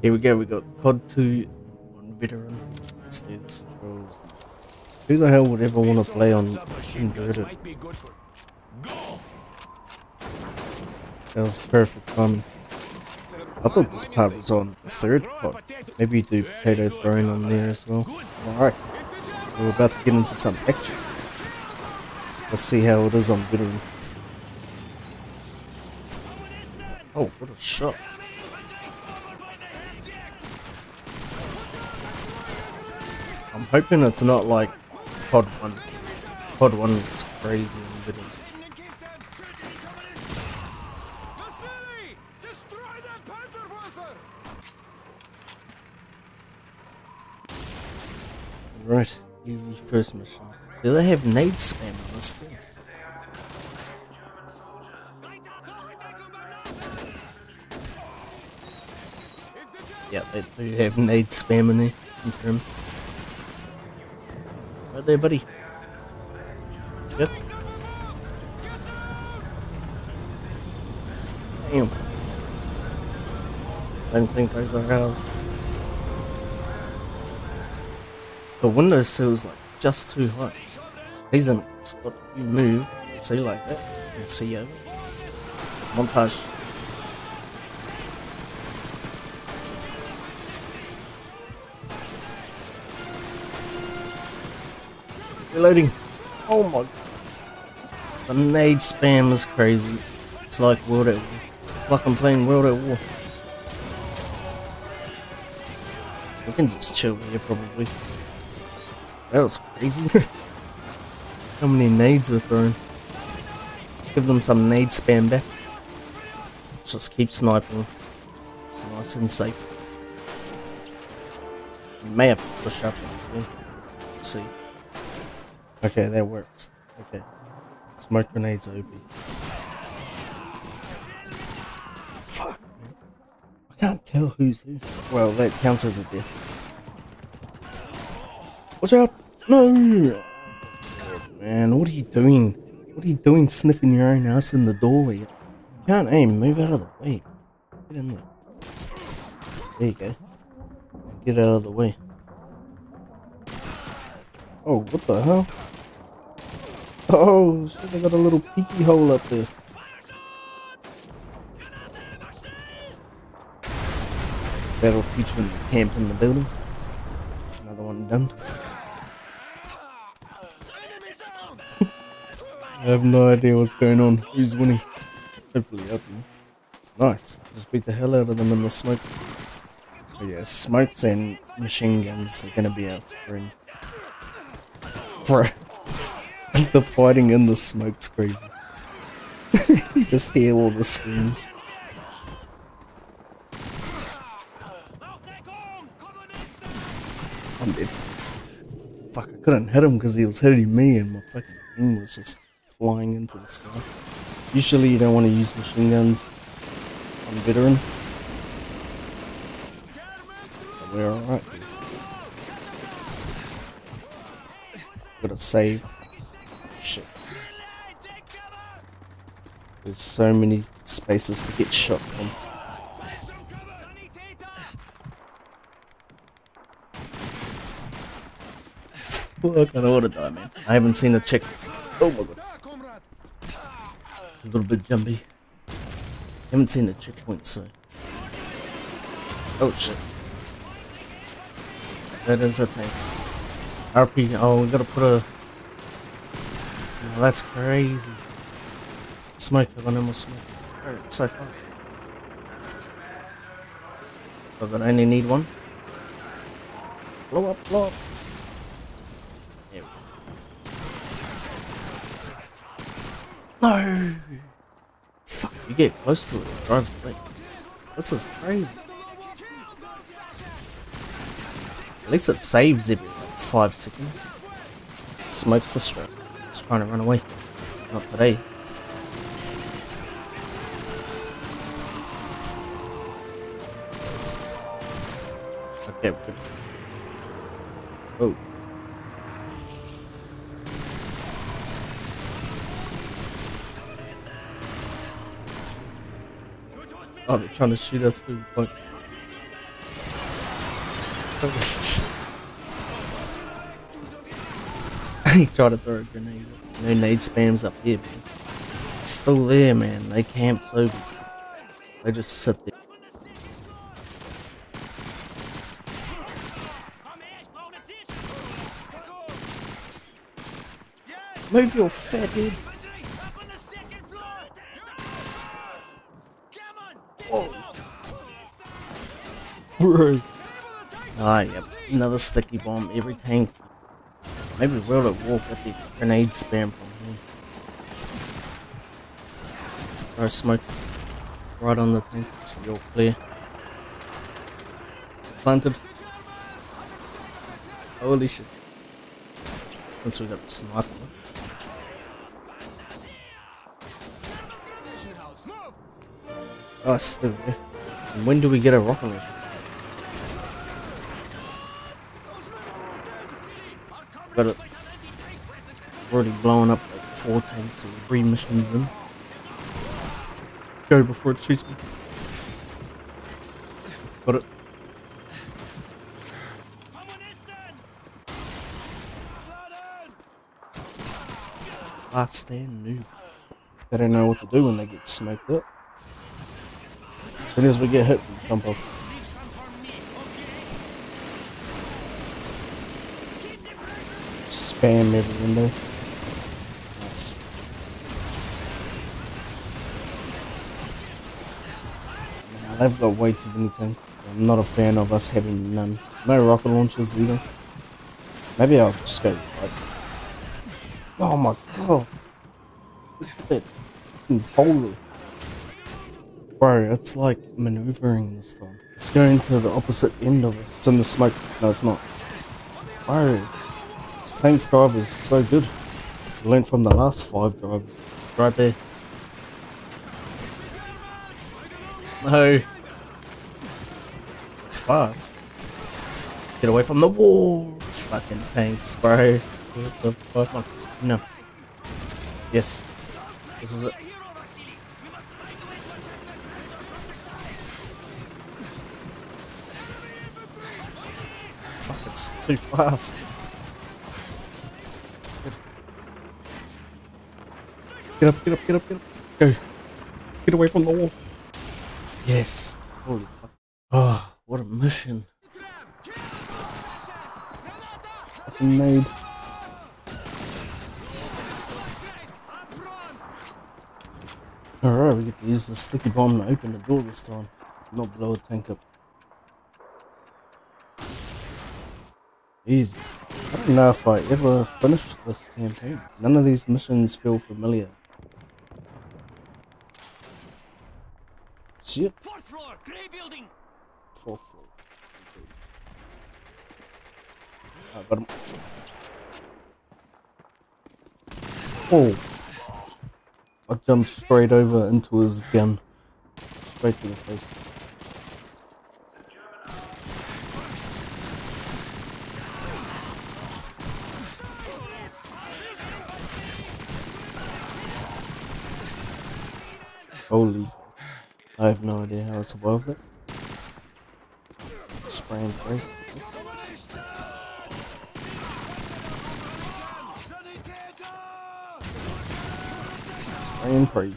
Here we go, we got COD 2 on veteran. Let's do. Who the hell would ever want to play on inverted? That was perfect timing. I thought this part was on the third COD. Maybe you do potato throwing on there as well. Alright, so we're about to get into some action. Let's see how it is on veteran. Oh, what a shot. Hoping it's not like COD 1. COD 1 looks crazy and veteran. Right, easy first mission. Do they have nade spam on this thing? Yeah, they do have nade spam in there. There, buddy. Yep. Damn. I don't think those are ours. The windowsill's like just too high. Spot you move, see like that, you see over. Montage. Reloading. Oh my god. The nade spam is crazy. It's like World at War. It's like I'm playing World at War. We can just chill here probably. That was crazy. How many nades were thrown? Let's give them some nade spam back. Just keep sniping. It's nice and safe. You may have to push up actually. Let's see. Okay, that works. Okay. Smoke grenades OP. Fuck, man. I can't tell who's who. Well, that counts as a death. Watch out! No! Man, what are you doing? What are you doing sniffing your own ass in the doorway? You can't aim, move out of the way. Get in there. There you go. Get out of the way. Oh, what the hell? Oh, shit, they got a little peeky hole up there. That'll teach them to camp in the building. Another one done. I have no idea what's going on. Who's winning? Hopefully our team. Nice. Just beat the hell out of them in the smoke. But yeah, smokes and machine guns are gonna be our friend. Bro. the fighting in the smoke's crazy. you just hear all the screams. I'm dead. Fuck, I couldn't hit him because he was hitting me and my fucking thing was just flying into the sky. Usually you don't want to use machine guns on veteran. But we're alright. Gotta save. There's so many spaces to get shot from. Fuck, I don't want to die, man. I haven't seen a chick. Oh my god. A little bit jumpy. Haven't seen the checkpoint, so. Oh shit. That is a tank. RP. Oh, we gotta put a. Oh, that's crazy. Smoke. I no more smoke. Alright, so far. Does it only need one? Blow up, blow up. We go. No! Fuck, you get close to it, it drives away. This is crazy. At least it saves every like five seconds. Smokes the strap. It's trying to run away. Not today. Oh. Oh, they're trying to shoot us through the point. he tried to throw a grenade. No nade spams up here, man. Still there, man. They camp so. They just sit there. Move your fat head. Whoa. Bro. Ah, yep. Another sticky bomb. Every tank. Maybe we'll at walk with the grenade spam from here. Throw smoke right on the tank. It's real clear. Planted. Holy shit. Since we got the sniper. There. And when do we get a rocket? Got it. Already blowing up like four tanks or three missions in. Go before it shoots me. Got it. Last stand noob. They don't know what to do when they get smoked up. As soon as we get hit, we jump off. Spam every window. They've got way too many tanks. I'm not a fan of us having none. No rocket launchers either. Maybe I'll just go like Oh my god. Look at that fucking pole Bro, it's like maneuvering this time. It's going to the opposite end of us. It's in the smoke. No, it's not. Bro, this tank drive is so good. Learned from the last five drivers. Right there. No. It's fast. Get away from the walls. Fucking tanks, bro. What the fuck? No. Yes. This is it. Too fast. Get up, get up, get up, get up. Go. Get away from the wall. Yes. Holy fuck. Oh, what a mission. Fucking made. Alright, we get to use the sticky bomb to open the door this time. Not blow a tank up. Easy. I don't know if I ever finished this campaign. None of these missions feel familiar. See it? Fourth floor, gray building. Fourth floor. I got him. Oh. I jumped straight over into his gun. Straight to the face. Holy fuck. I have no idea how I survived it. Spray and pray. Spray and pray.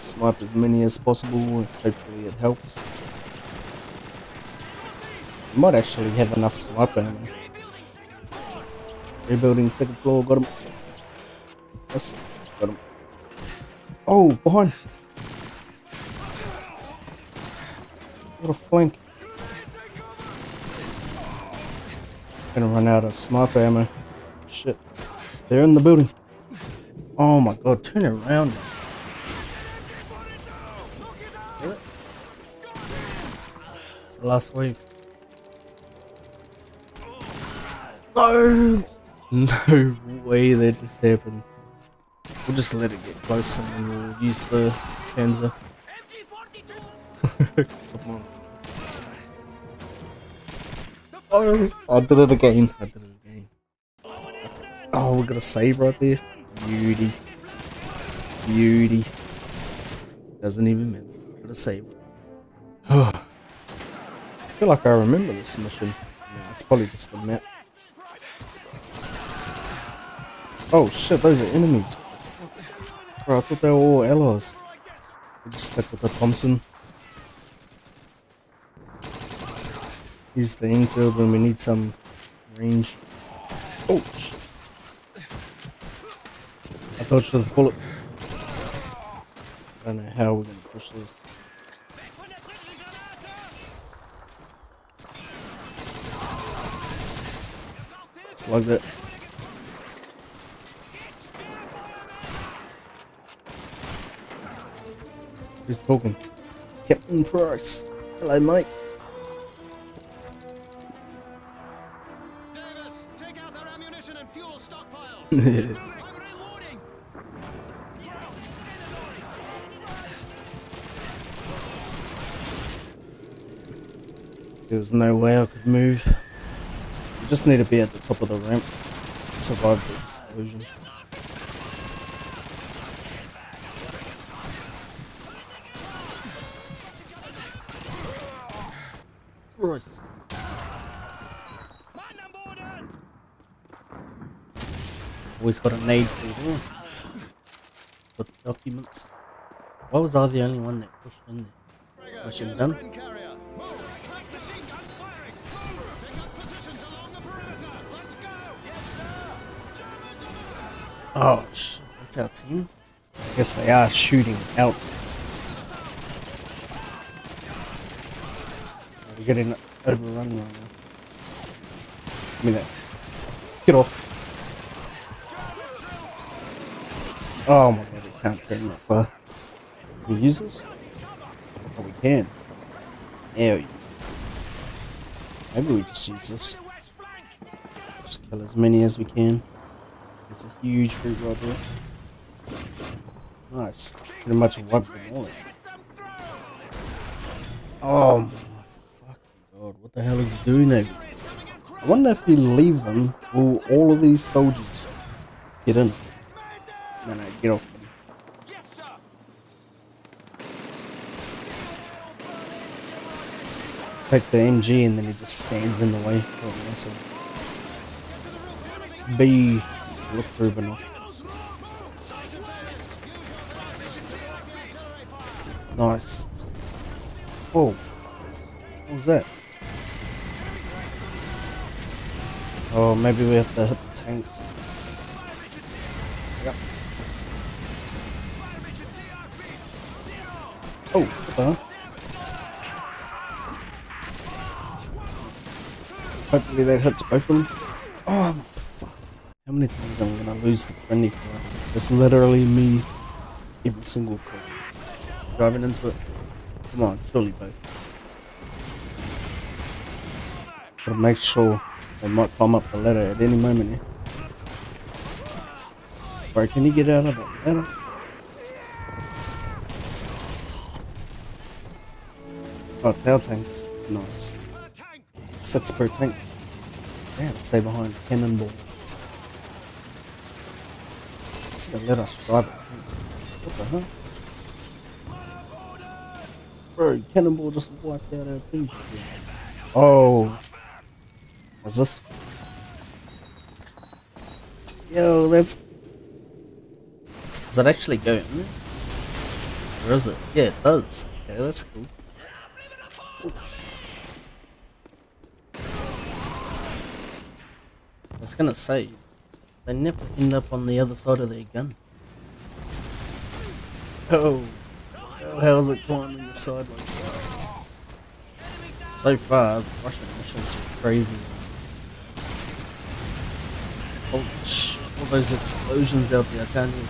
Snipe as many as possible, hopefully it helps. Might actually have enough sniper ammo. Rebuilding second floor, got him. Yes, got him. Oh, behind. What a flank. Gonna run out of sniper ammo. Shit. They're in the building. Oh my god, turn around. It's the last wave. No! No way that just happened. We'll just let it get close and then we'll use the Panzer. MG42. Come on. Oh, I did it again. I did it again. Oh, we got a save right there. Beauty. Beauty. Doesn't even matter. Got a save. I feel like I remember this mission. Yeah, it's probably just the map. Oh shit, those are enemies. Bro, I thought they were all allies. We just stuck with the Thompson. Use the Enfield when we need some range. Oh. I thought it was bullet. I don't know how we're gonna push this. It's like Who's talking? Captain Price. Hello, mate. Davis, take out their ammunition and fuel stockpiles. There's I'm no way I could move. I just need to be at the top of the ramp. to Survive the explosion. Royce. Man on board in. Always got a nade for. Got the documents. Why was I the only one that pushed in there? Done. On the south. Oh, that's our team. I guess they are shooting outwards. We're getting overrun right now. I uh, get off. Oh my god, we can't turn that far. Can we use this? Oh, we can. Yeah. we- Maybe we just use this. Just kill as many as we can. It's a huge group right there. Nice. Pretty much wiped them all. Get. Oh my fucking god, what the hell is he doing now? I wonder if we leave them, will all of these soldiers get in? No, no, get off. Take the MG and then he just stands in the way. Oh, awesome. B, look through binoculars. Nice. Whoa. What was that? Oh, maybe we have to hit the tanks. Yep. Oh, the? Hopefully that hits both of them. Oh, fuck. How many times am I gonna lose the friendly fire? It's literally me every single call. Driving into it. Come on, surely both. Gotta make sure they might climb up the ladder at any moment here. Bro, can you get out of that ladder? Oh, tail tanks. Nice. Six per tank. Damn, stay behind. Cannonball. Should've let us drive it. What the hell? Bro, Cannonball just wiped out our team. Oh. What's this? Yo, that's. Does that actually go in? Or is it? Yeah, it does. Okay, that's cool. I was gonna say, they never end up on the other side of their gun. Oh, how- how's it climbing the side like that? So far, the Russian missions are crazy. Oh, shit, all those explosions out there, I can't hear.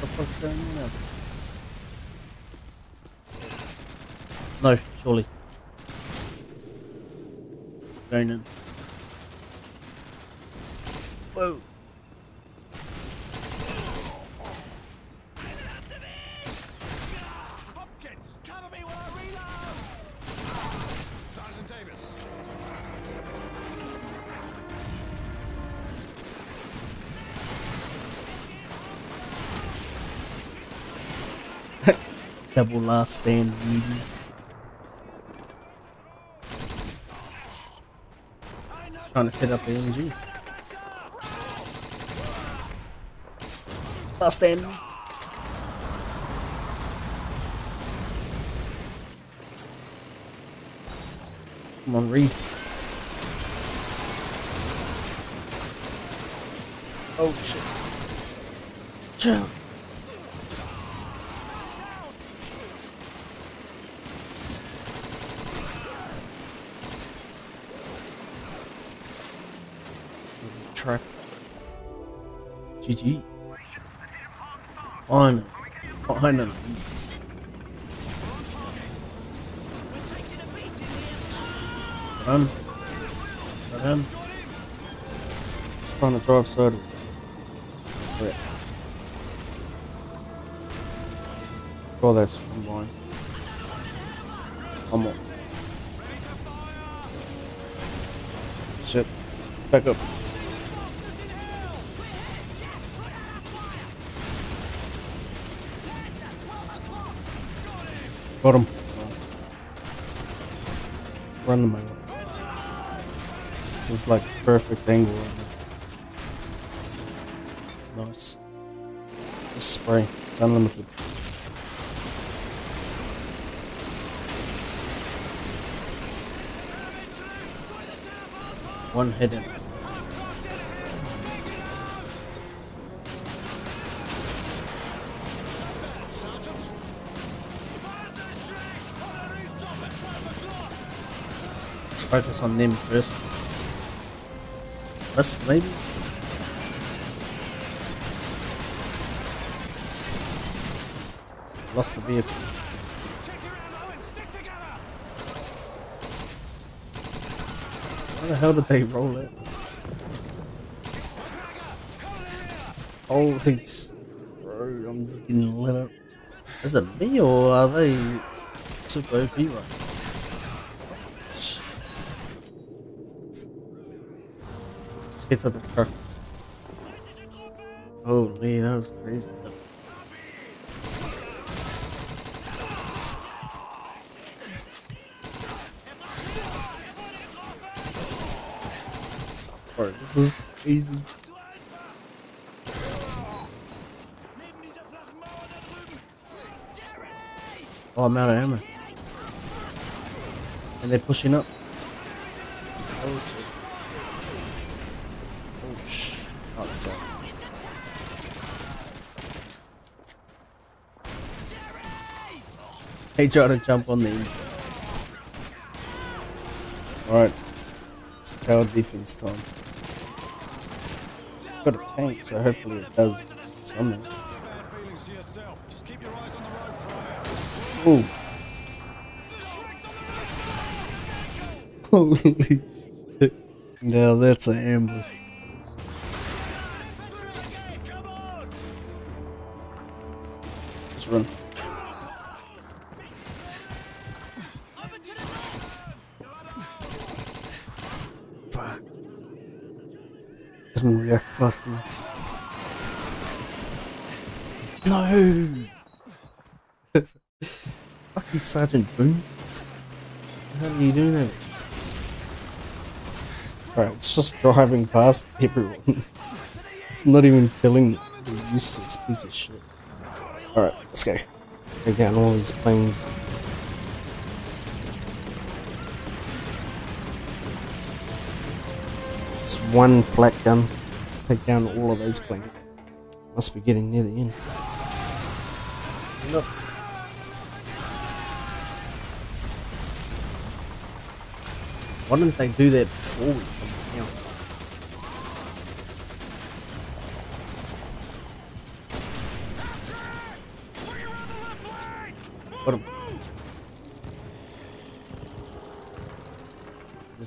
What the fuck's going on out there? No, surely. Going in. Whoa. Hopkins, cover me while I reload. Sergeant Davis. Double last stand movies. Trying to set up the MG. Last end. Come on, Reed. Oh shit. Chill. Trap. GG. Finally. Finally. Run. Run. Just trying to drive sideways. Yeah. Oh, that's mine. Come on. Shit. Back up. Got him. Nice. Run the way. This is like perfect angle. Nice. This spray. It's unlimited. One hidden. Focus on them first. This maybe? Lost the vehicle. How the hell did they roll it? Oh, Holy s- bro, I'm just getting lit up. Is it me or are they super OP right? Let's the truck. Holy, that was crazy. This is crazy. Oh, I'm out of ammo. And they're pushing up. Oh shit. Oh sh. Oh, that sucks. They try to jump on the. Alright. It's tower defense time. Got a tank, so hopefully it does something. Ooh. Holy shit. Now that's an ambush. Just run. Fuck. Doesn't react fast enough. No! Fuck you, Sergeant Boom. How are you doing that? Right, it's just driving past everyone. it's not even killing the useless piece of shit. Alright, let's go. Take down all these planes. One flat gun. Take down all of those planes. Must be getting near the end. Look. Why didn't they do that before we come down? What a...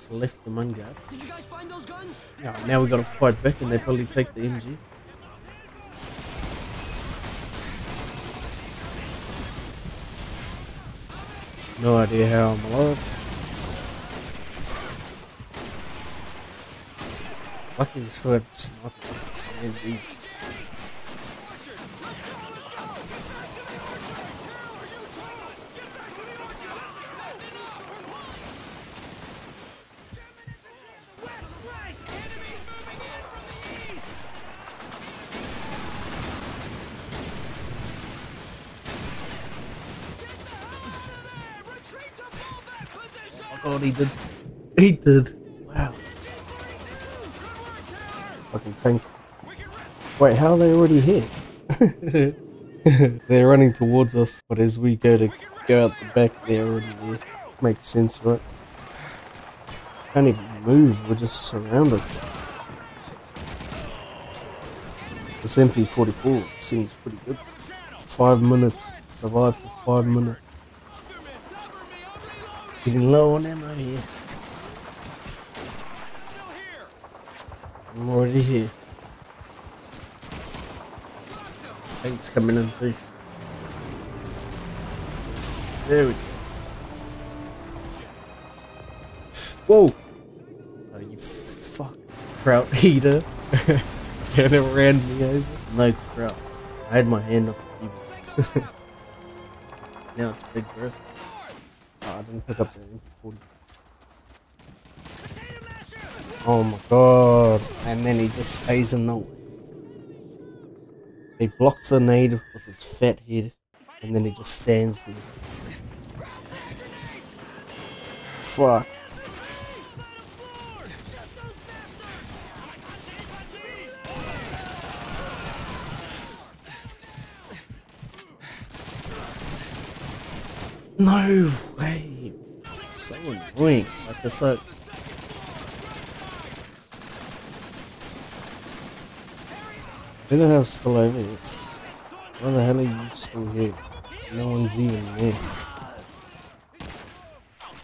Just left them unguarded. Did you guys find those guns? Yeah, now we gotta fight back and they probably take the MG. No idea how I'm alive. Lucky we still have the sniper. God, he did. He did. Wow. Fucking tank. Wait, how are they already here? they're running towards us, but as we go to go out the back, they're already there. Makes sense, right? Can't even move, we're just surrounded. This MP44 seems pretty good. Five minutes. Survive for five minutes. Getting low on ammo here. I'm already here. Tank's coming in too. There we go. Whoa! Oh, you fuck kraut eater. and it ran me over. No kraut. I had my hand off the keyboard. now it's Big Bertha. Didn't pick up the MP40. Oh my god. And then he just stays in the way. He blocks the nade with his fat head. And then he just stands there. Fuck. No way. So annoying. Like it's like Who the hell's still over here? Why the hell are you still here? No one's even there.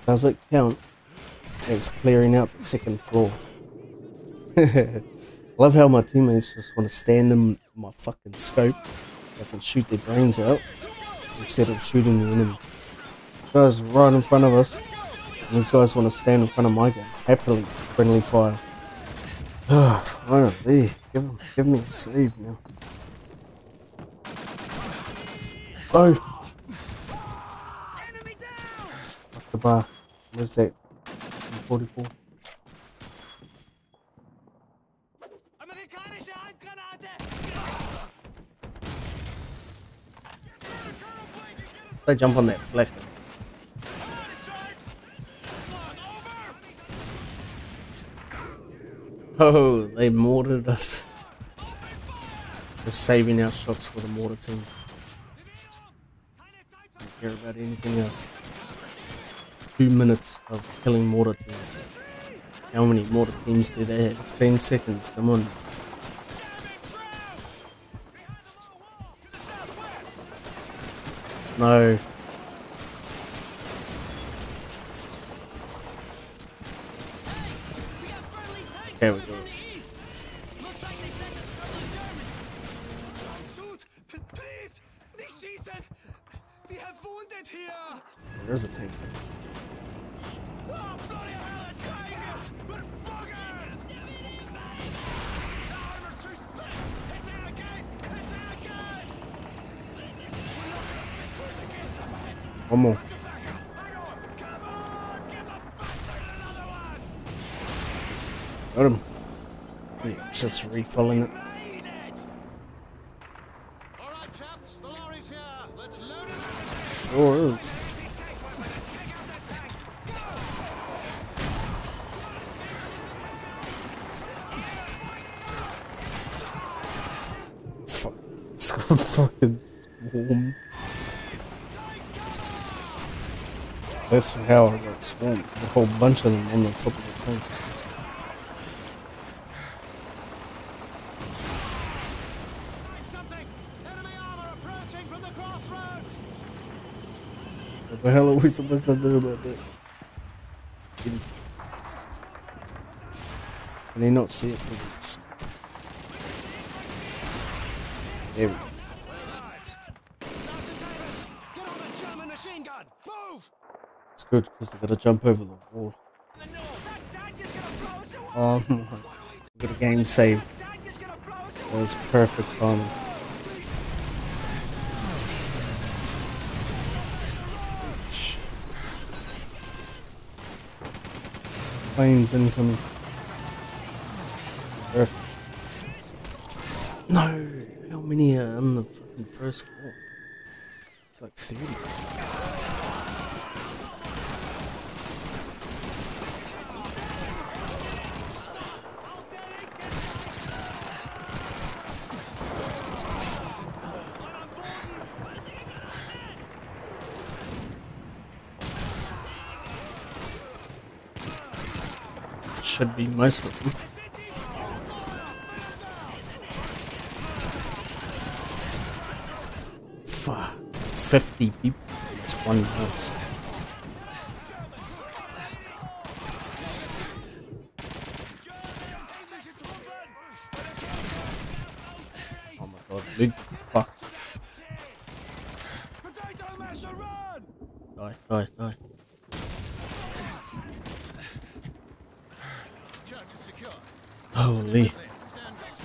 Does it count? It's clearing out the second floor. Love how my teammates just want to stand in my fucking scope. I can shoot their brains out instead of shooting the enemy. This guy's right in front of us. And these guys want to stand in front of my gun. Happily friendly fire. Ah, finally. Give, them, give me a save now. Oh! Fuck the bar. Where's that? 44. They jump on that flak. Oh, they mortared us. Just saving our shots for the mortar teams. Don't care about anything else. Two minutes of killing mortar teams. How many mortar teams do they have? 15 seconds, come on. No. There we go. It oh, up! Sure is. Fuck. It's fucking swarm. That's how I got swarmed. There's a whole bunch of them on the top of the tank. Find something! Enemy armor approaching from the crossroads! What the hell are we supposed to do about this? Can, he not see it because it's... There we go. It's good because they gotta jump over the wall. The north! That tank is gonna blow us away! Oh my. We got a game saved. That tank is gonna blow us That away! was perfect timing. Shh. Planes incoming. No! How many are on the fucking first floor? It's like 30. Should be most of them. Fuck. 50 people. It's one house. Oh my god, move. Fuck. Potato masher, run! Die, die, die. Church is secure. Holy. Stand back.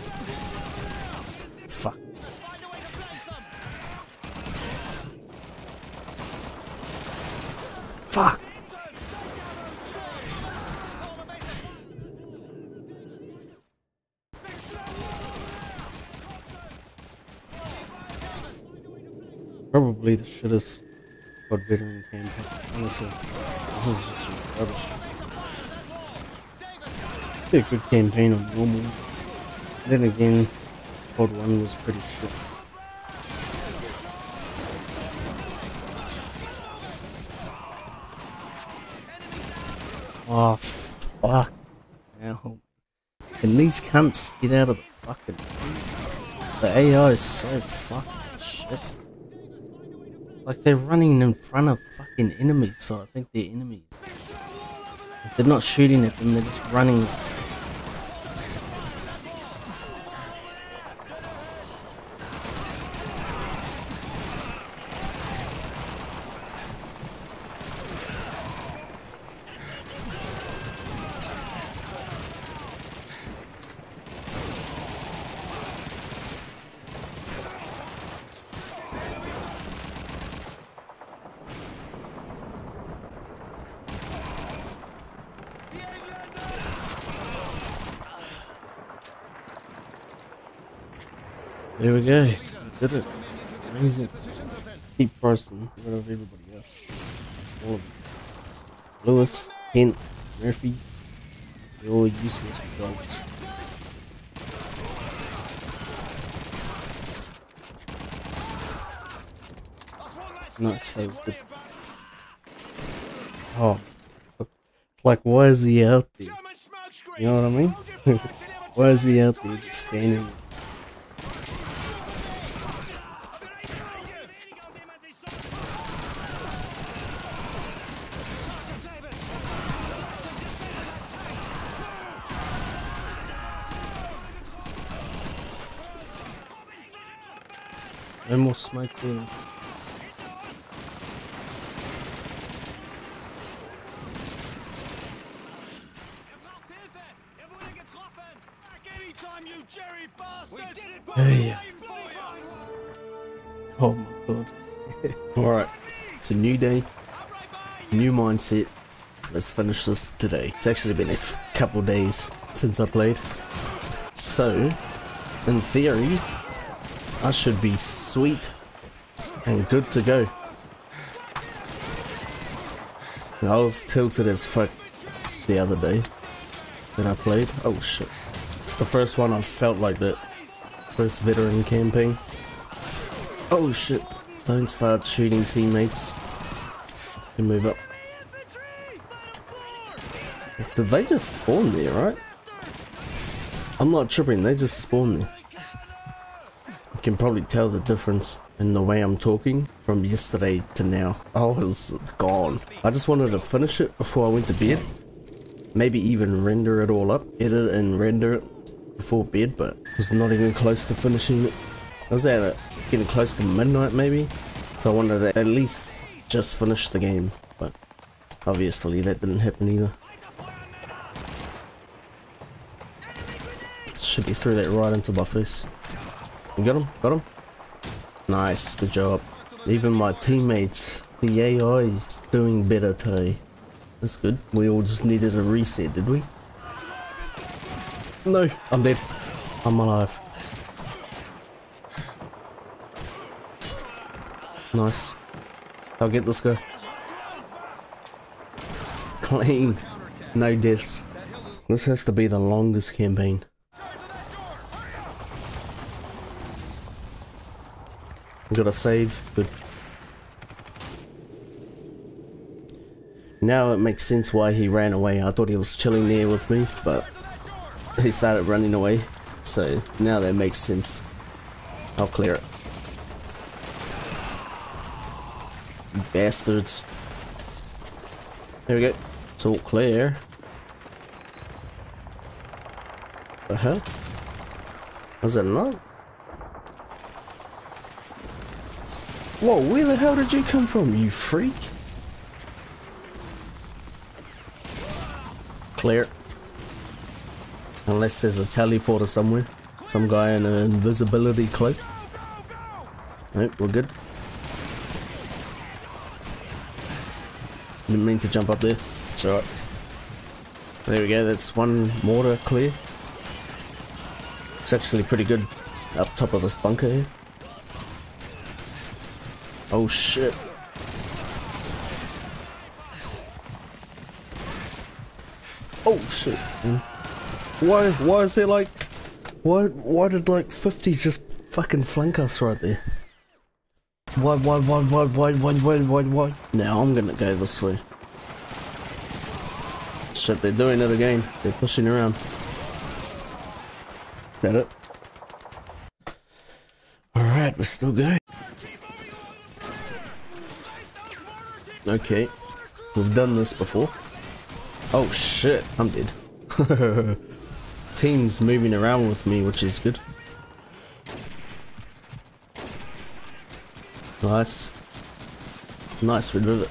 Fuck. Let's find a way to plant them. Fuck. Probably the shittest COD veteran campaign. Honestly, this is just rubbish. Be a good campaign on normal. Then again, COD 1 was pretty shit. Oh, fuck. Now, can these cunts get out of the fucking. The AI is so shit. Like, they're running in front of fucking enemies, so I think they're enemies. Like, they're not shooting at them, they're just running. We did it. Amazing. Keep person. rid of everybody else. All of them. Lewis, Kent, Murphy, they're all useless dogs. Nice, that was good. Oh, like why is he out there? You know what I mean? Why is he out there just standing? there? No more smoke it, Hey. Oh my god. Alright, it's a new day, new mindset. Let's finish this today. It's actually been a couple days since I played. So, in theory, I should be sweet and good to go. I was tilted as fuck the other day that I played. Oh shit. It's the first one I've felt like that. First veteran camping. Oh shit. Don't start shooting teammates. You move up. Did they just spawn there, right? I'm not tripping, they just spawned there. Can probably tell the difference in the way I'm talking from yesterday to now. I was gone. I just wanted to finish it before I went to bed. Maybe even render it all up, edit and render it before bed, but I was not even close to finishing it. I was at it, getting close to midnight maybe, so I wanted to at least just finish the game, but obviously that didn't happen either. Should be threw that right into my face. Got him? Got him? Nice, good job. Even my teammates, the AI is doing better today. That's good. We all just needed a reset, did we? No, I'm dead. I'm alive. Nice. I'll get this guy. Clean. No deaths. This has to be the longest campaign. Got a save. Good. Now it makes sense why he ran away. I thought he was chilling there with me, but he started running away. So now that makes sense. I'll clear it. Bastards. There we go. It's all clear. The hell? Was it not? Whoa, where the hell did you come from, you freak? Clear. Unless there's a teleporter somewhere. Some guy in an invisibility cloak. Nope, we're good. Didn't mean to jump up there. It's alright. There we go, that's one mortar clear. It's actually pretty good up top of this bunker here. Oh shit. Oh shit. Why why is there like why why did like 50 just fucking flank us right there? Why why why why why why why why why? Now I'm gonna go this way. Shit, they're doing it again. They're pushing around. Is that it? Alright, we're still going. Okay. We've done this before. Oh shit, I'm dead. Team's moving around with me, which is good. Nice. Nice, we did it.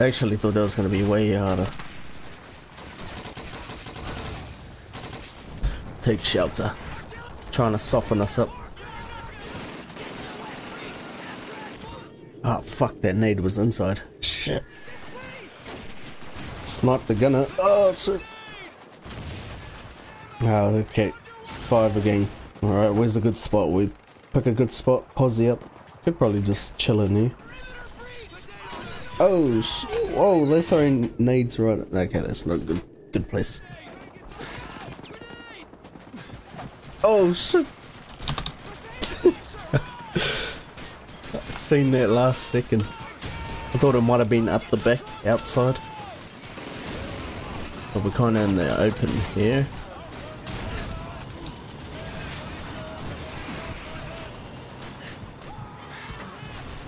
Actually thought that was going to be way harder. Take shelter. Trying to soften us up. Ah, oh, fuck, that nade was inside. Shit. Snipe the gunner. Oh, shit. Ah, okay. Five again. Alright, where's a good spot? We pick a good spot, posse up. Could probably just chill in here. Oh, whoa, they're throwing nades right. Okay, that's not a good, good place. Oh, shit. Seen that last second. I thought it might have been up the back, outside. But we're kind of in the open here.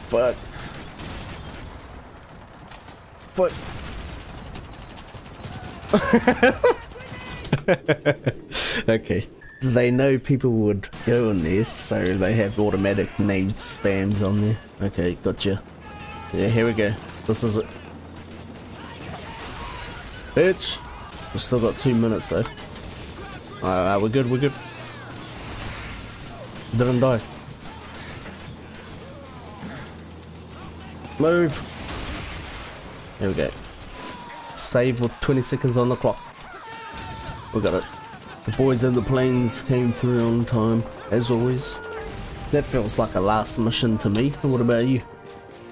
Fuck. Fuck. okay. They know people would go on this, so they have automatic nade spams on there. Okay, gotcha. Yeah, here we go. This is it. Bitch! We've still got two minutes though. Alright, we're good, we're good. Didn't die. Move! There we go. Save with 20 seconds on the clock. We got it. The boys in the planes came through on time, as always. That feels like a last mission to me. What about you?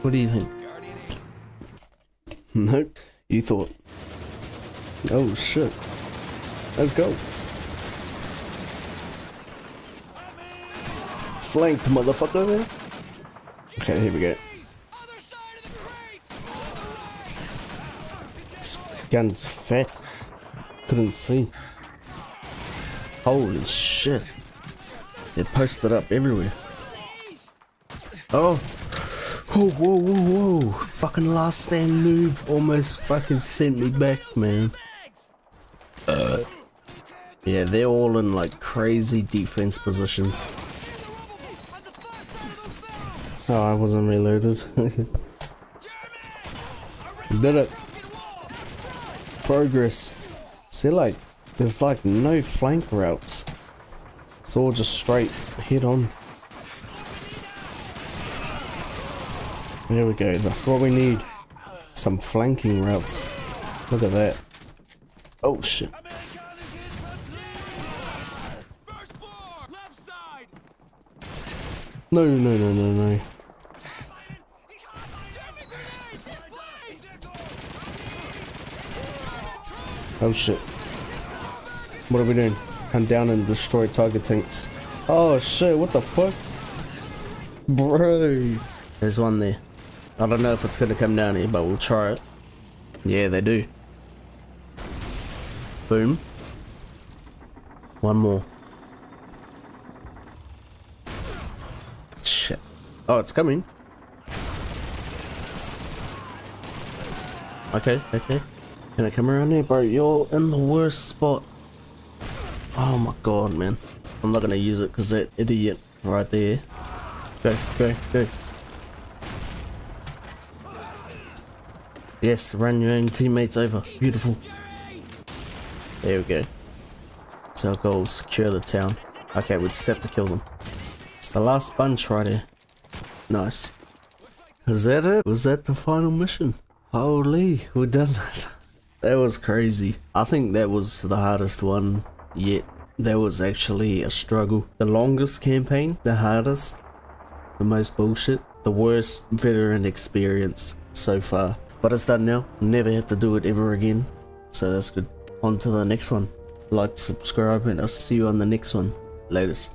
What do you think? Nope. You thought. Oh shit. Let's go. Flanked, motherfucker. Okay, here we go. This gun's fat. Couldn't see. Holy shit. It posted up everywhere. Oh. Whoa, whoa, whoa, whoa. Fucking last stand noob almost fucking sent me back, man. Uh. Yeah, they're all in like crazy defense positions. Oh, I wasn't reloaded. Did it. Progress. See, like, there's like no flank routes. It's all just straight head on. There we go, that's what we need. Some flanking routes. Look at that. Oh shit. No, no, no, no, no. Oh shit. What are we doing? Hunt down and destroy target tanks. Oh shit, what the fuck? Bro. There's one there. I don't know if it's gonna come down here, but we'll try it. Yeah, they do. Boom. One more. Shit. Oh, it's coming. Okay, okay. Can I come around here, bro? You're in the worst spot. Oh my god, man. I'm not gonna use it because that idiot right there. Go, go, go. Yes, run your own teammates over. Beautiful. There we go. So our goal, secure the town. Okay, we just have to kill them. It's the last bunch right here. Nice. Is that it? Was that the final mission? Holy, we done that. That was crazy. I think that was the hardest one yet. That was actually a struggle. The longest campaign, the hardest, the most bullshit, the worst veteran experience so far. But it's done now. Never have to do it ever again. So that's good. On to the next one. Like, subscribe, and I'll see you on the next one. Latest.